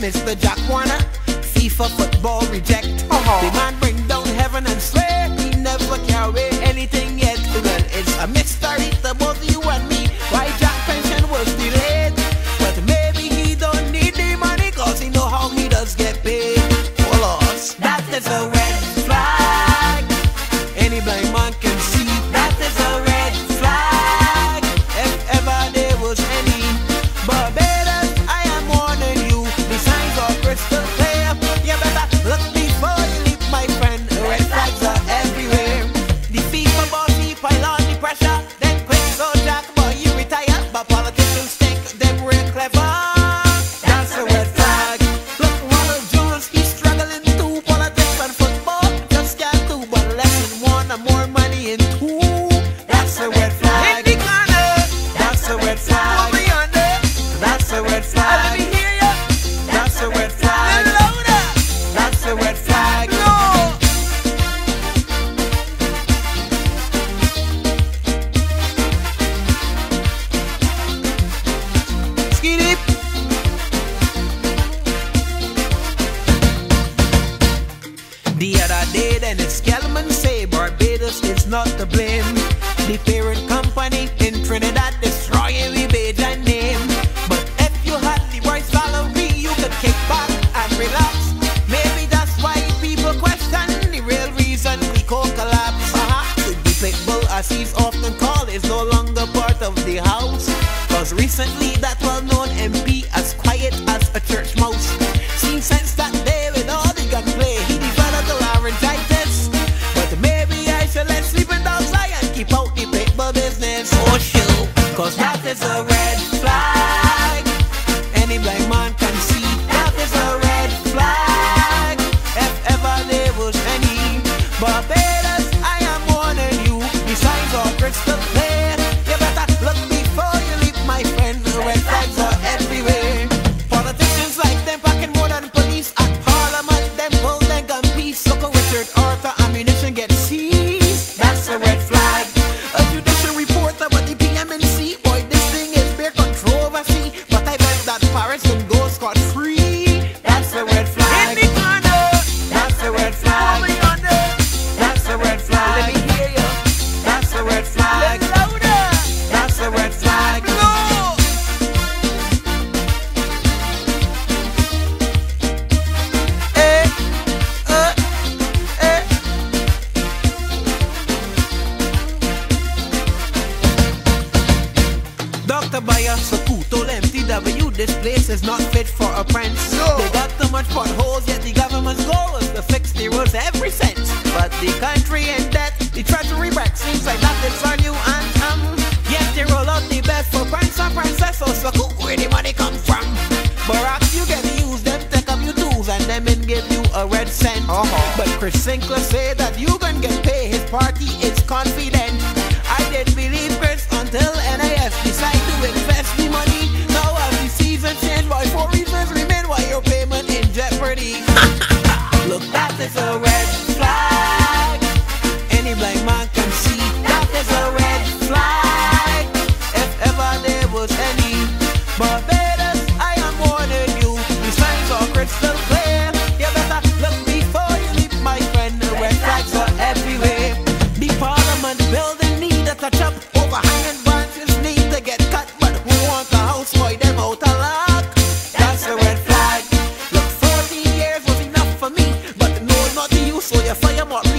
Mr. Jack Warner. FIFA football reject. Uh-huh. They man bring The other day, Denis Kellman say Barbados is not to blame. The parent company in Trinidad destroying we made name. But if you had the right salary, you could kick back and relax. Maybe that's why people question the real reason we co-collapse. Perhaps uh-huh. the pit bull as he's often called is no longer part of the house. Cause recently that Cause life is a so who told MTW this place is not fit for a prince? No. They got too much potholes, yet the government's goal is to fix the roads every cent. But the country in debt, the treasury back seems like nothing's on you and um. Yet they roll out the best for prince and princesses, so who where the money come from? Barack, you get used, them take up your tools, and them and give you a red cent. Uh -huh. But Chris Sinckler said that you can get paid, his party is confident. foi a faia mole.